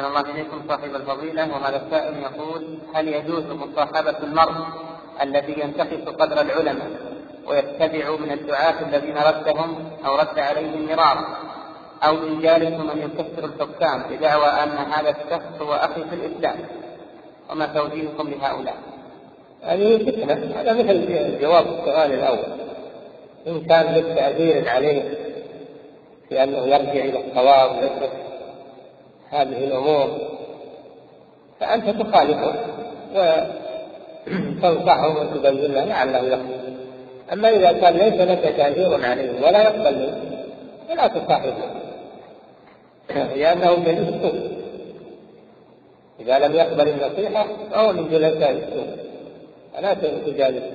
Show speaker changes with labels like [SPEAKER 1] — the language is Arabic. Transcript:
[SPEAKER 1] أحسن الله إليكم صاحب الفضيلة. وهذا السائل يقول هل يجوز مصاحبة المرء الذي ينتقص قدر العلماء ويتبع من الدعاة الذين ردهم أو رد عليهم مرارا؟ أو يجالس من يكفر الحكام بدعوى أن هذا الشخص هو أخي في الإسلام؟ وما توجيهكم لهؤلاء؟
[SPEAKER 2] هذه فتنة هذا مثل جواب السؤال الأول. إن كان لك تأثير عليه في أنه يرجع إلى الصواب ويترك هذه الأمور فأنت تخالفه وتنصحه وتبين له لعله يقبل أما إذا كان ليس لك تأثير عليه ولا يقبل منه فلا تصاحبه لأنه من السوء. إذا لم يقبل النصيحة فهو من جلساء السوء فلا تجالسه